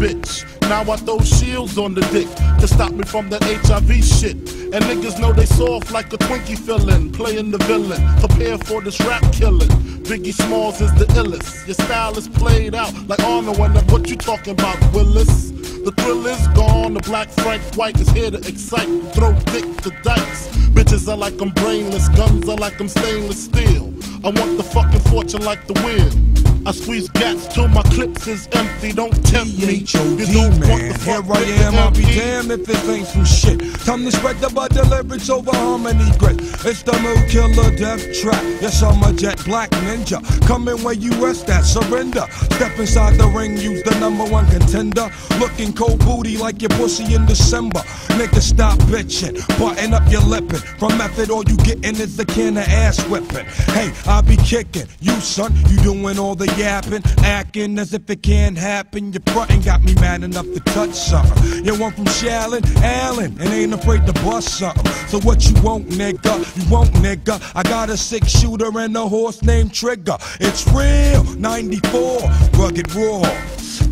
Now I throw shields on the dick to stop me from that HIV shit. And niggas know they soft like a Twinkie fillin', playing the villain. Prepare for this rap killing. Biggie Smalls is the illest. Your style is played out like Arnold when what you talking about, Willis? The thrill is gone, the black Frank White is here to excite, throw dick to dice. Bitches are like I'm brainless, guns are like I'm stainless steel. I want the fucking fortune like the wind. I squeeze gats till my clips is empty. Don't tempt me. You don't want man. Here I am, I'll be damned if this ain't some shit. Time to spread the butter lyrics over hominy grit. It's the mood killer death trap. Yes, I'm a jet black ninja. Coming where you rest at, surrender. Step inside the ring, use the number one contender. Looking cold booty like your pussy in December. Nigga, stop bitching. Button up your lippin'. From method, all you gettin' is a can of ass whipping. Hey, I be kicking. You, son, you doing all the yapping. Acting as if it can't happen. Your frontin' got me mad enough to touch something. You want from Shaolin, Island, and ain't afraid to bust something. So what you want, nigga? You want, nigga? I got a six shooter and a horse named Trigger. It's real, 94, rugged raw.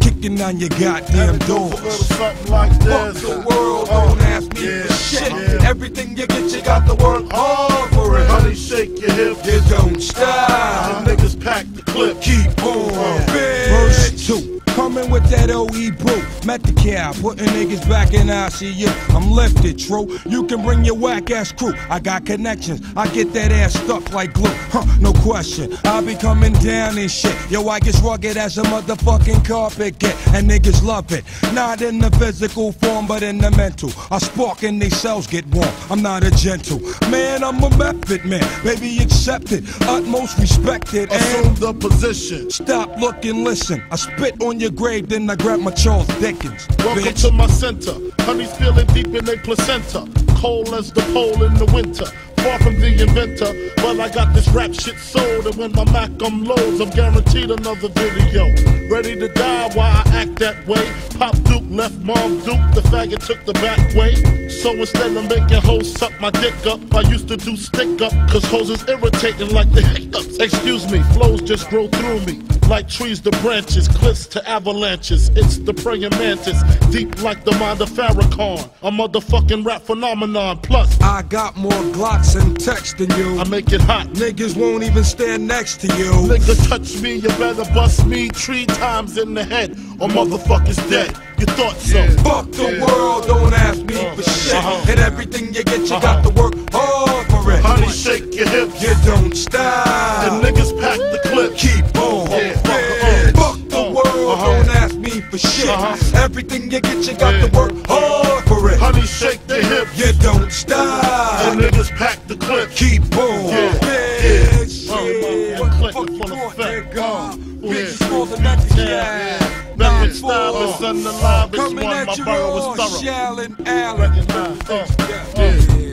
Kicking on your goddamn doors. something like Fuck the world, don't ask me yeah, for shit. yeah. Everything you get, you got to work hard for it. Honey, shake your hips. You don't stop. The niggas pack the clip. Keep two. Coming with that OE brew. Met the cow, putting niggas back in ICU. I'm lifted, true. You can bring your whack ass crew. I got connections. I get that ass stuck like glue. Huh, no question. I be coming down and shit. Yo, I get rugged as a motherfucking carpet get. And niggas love it. Not in the physical form, but in the mental. I spark and they cells get warm. I'm not a gentle. Man, I'm a method man. Baby, accept it. Utmost respected. And Assume the position. Stop, look, and listen. I spit on your grave, then I grab my Charles Dickens. Welcome bitch. to my center. Honey's feeling deep in their placenta. Cold as the pole in the winter. Far from the inventor, but I got this rap shit sold. And when my Mac unloads, I'm guaranteed another video. Ready to die while I act that way. Pop Duke left Mom Duke, the faggot took the back way. So instead of making hoes suck my dick up, I used to do stick up, cause hoes is irritating like the hiccups. Excuse me, flows just grow through me. Like trees to branches, cliffs to avalanches. It's the praying mantis, deep like the mind of Farrakhan. A motherfucking rap phenomenon. Plus, I got more Glocks and Tecs than you. I make it hot. Niggas won't even stand next to you. Nigga touch me, you better bust me three times in the head, or motherfucker's dead. You thought so? Fuck the world, don't ask me for shit. Uh-huh. And everything you get, you got to work hard for it. Honey, shake your hips. You don't stop. The stop. niggas pack the clip. Keep on. Yeah, fuck, Yeah. Fuck the uh, world, uh-huh. don't ask me for shit. Uh-huh. Everything you get, you got Yeah. to work hard for it. Honey, shake the hips. You don't stop. The stop. niggas pack Yeah, yeah. yeah. Record style is on the. It's Coming one. at My all, is thorough. Shaolin Island. Recognize. Uh, Yeah.